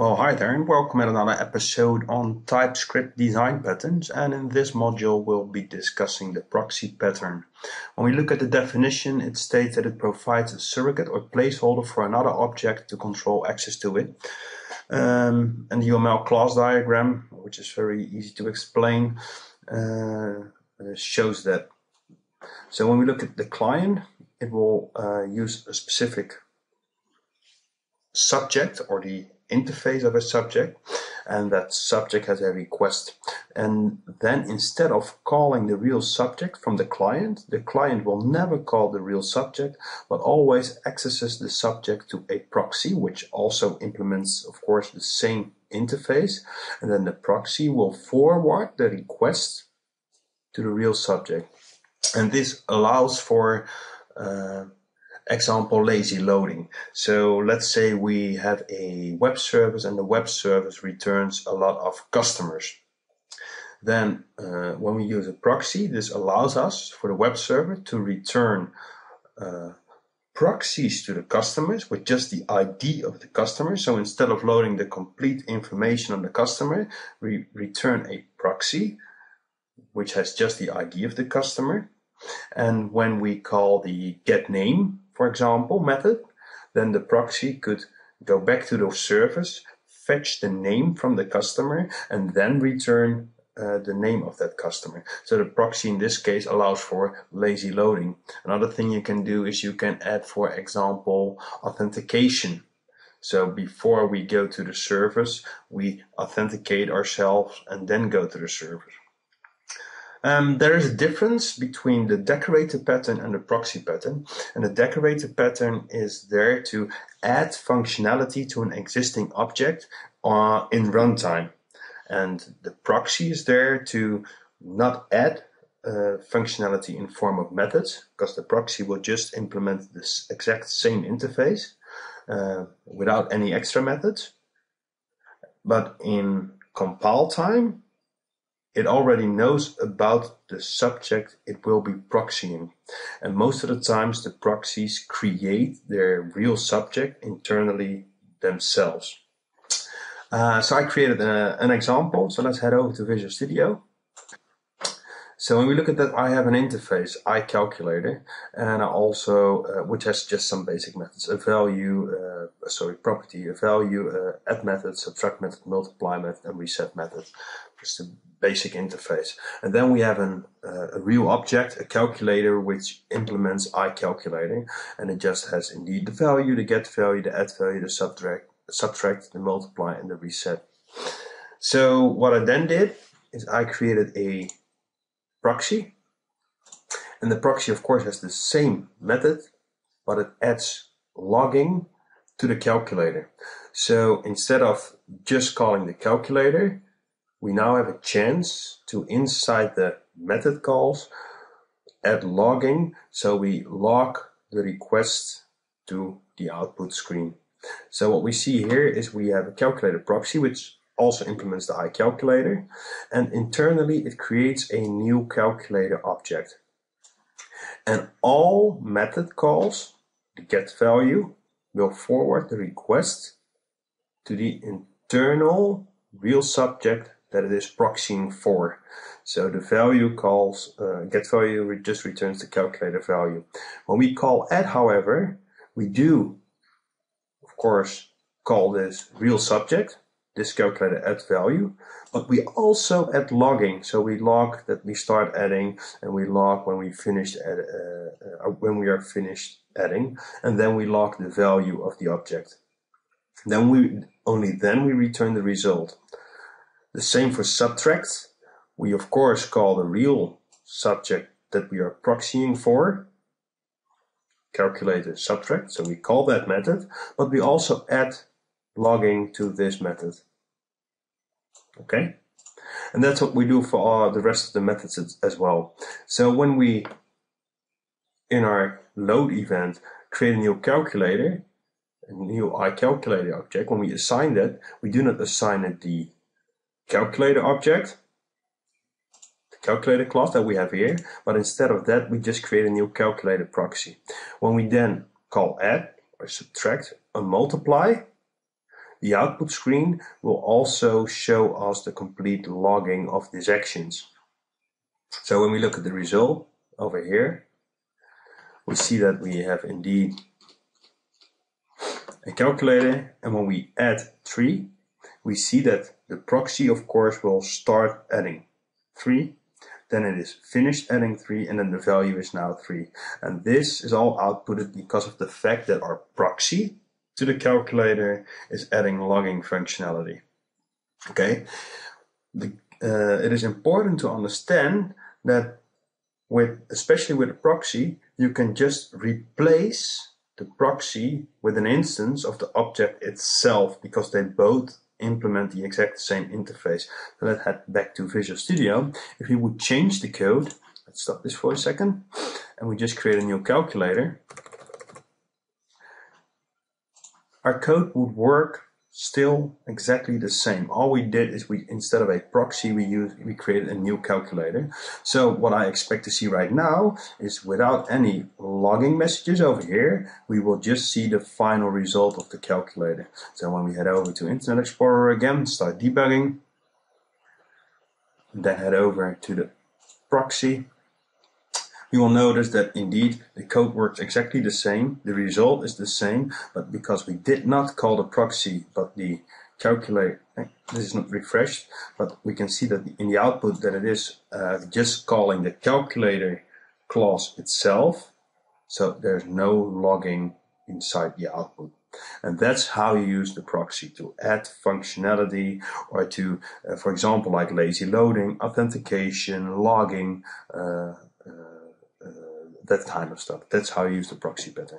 Well, hi there and welcome to another episode on TypeScript design patterns and in this module we'll be discussing the proxy pattern. When we look at the definition it states that it provides a surrogate or placeholder for another object to control access to it. Um, and the UML class diagram, which is very easy to explain, uh, shows that. So when we look at the client it will uh, use a specific subject or the interface of a subject and that subject has a request. And then instead of calling the real subject from the client the client will never call the real subject but always accesses the subject to a proxy which also implements of course the same interface. And then the proxy will forward the request to the real subject. And this allows for uh, example lazy loading. So let's say we have a web service and the web service returns a lot of customers. Then uh, when we use a proxy, this allows us for the web server to return uh, proxies to the customers with just the ID of the customer. So instead of loading the complete information on the customer, we return a proxy which has just the ID of the customer. And when we call the get name for example, method, then the proxy could go back to the service, fetch the name from the customer, and then return uh, the name of that customer. So the proxy in this case allows for lazy loading. Another thing you can do is you can add, for example, authentication. So before we go to the service, we authenticate ourselves and then go to the service. Um, there is a difference between the decorator pattern and the proxy pattern. And the decorator pattern is there to add functionality to an existing object uh, in runtime. And the proxy is there to not add uh, functionality in form of methods, because the proxy will just implement this exact same interface uh, without any extra methods. But in compile time, it already knows about the subject it will be proxying. And most of the times the proxies create their real subject internally themselves. Uh, so I created a, an example. So let's head over to Visual Studio. So when we look at that, I have an interface, iCalculator, and I also, uh, which has just some basic methods, a value, uh, sorry, property, a value, uh, add method, subtract method, multiply method, and reset method. Just a basic interface. And then we have an, uh, a real object, a calculator, which implements iCalculator, and it just has indeed the value, the get value, the add value, the subtract, subtract, the multiply, and the reset. So what I then did is I created a proxy. And the proxy, of course, has the same method, but it adds logging to the calculator. So instead of just calling the calculator, we now have a chance to inside the method calls add logging. So we log the request to the output screen. So what we see here is we have a calculator proxy, which also implements the iCalculator. And internally, it creates a new calculator object. And all method calls, the get value, will forward the request to the internal real subject that it is proxying for. So the value calls, uh, get value just returns the calculator value. When we call add, however, we do, of course, call this real subject, this calculator add value, but we also add logging. So we log that we start adding and we log when we finished add, uh, uh, when we are finished adding, and then we log the value of the object. Then we only then we return the result. The same for subtract. We of course call the real subject that we are proxying for calculated subtract. So we call that method, but we also add logging to this method. Okay? And that's what we do for all the rest of the methods as well. So when we, in our load event, create a new calculator, a new iCalculator object, when we assign that, we do not assign it the calculator object, the calculator class that we have here, but instead of that, we just create a new calculator proxy. When we then call add or subtract or multiply, the output screen will also show us the complete logging of these actions. So when we look at the result over here, we see that we have indeed a calculator and when we add 3 we see that the proxy of course will start adding 3 then it is finished adding 3 and then the value is now 3 and this is all outputted because of the fact that our proxy to the calculator is adding logging functionality. Okay? The, uh, it is important to understand that with especially with a proxy you can just replace the proxy with an instance of the object itself because they both implement the exact same interface. So let's head back to Visual Studio. If we would change the code, let's stop this for a second, and we just create a new calculator, our code would work still exactly the same. All we did is we instead of a proxy we used we created a new calculator. So what I expect to see right now is without any logging messages over here, we will just see the final result of the calculator. So when we head over to Internet Explorer again, start debugging, then head over to the proxy you will notice that indeed the code works exactly the same, the result is the same, but because we did not call the proxy but the calculate, eh, this is not refreshed, but we can see that in the output that it is uh, just calling the calculator clause itself, so there's no logging inside the output. And that's how you use the proxy to add functionality or to, uh, for example, like lazy loading, authentication, logging, uh, that kind of stuff. That's how you use the proxy pattern.